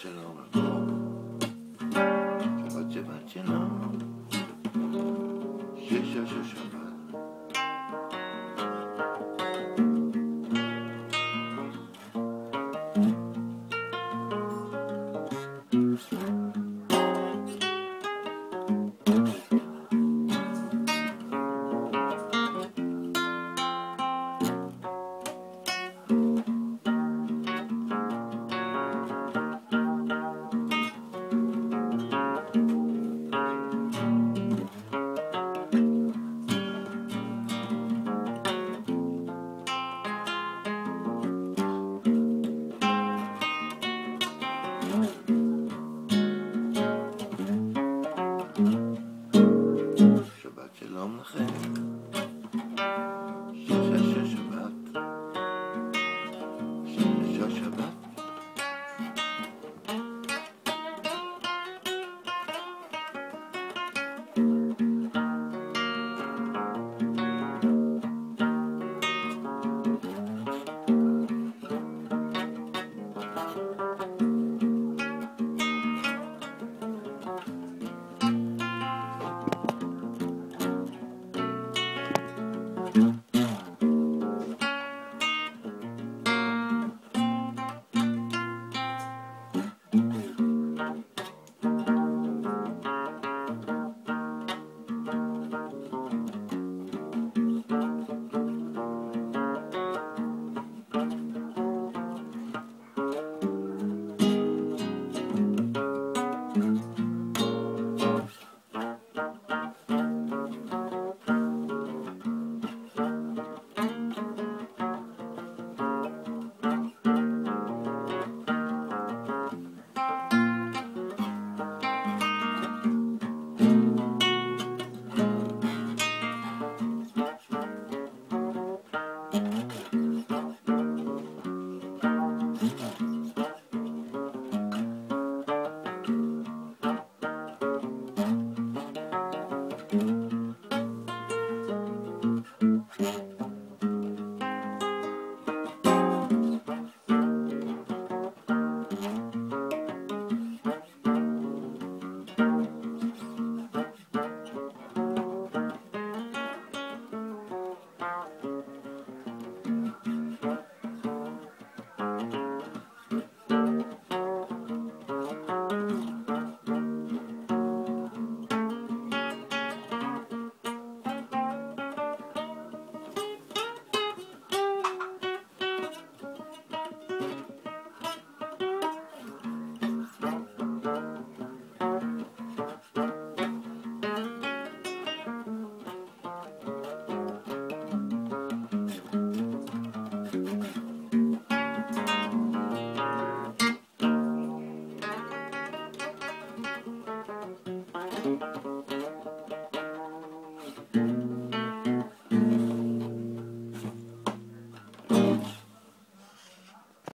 Sure, sure, sure. You.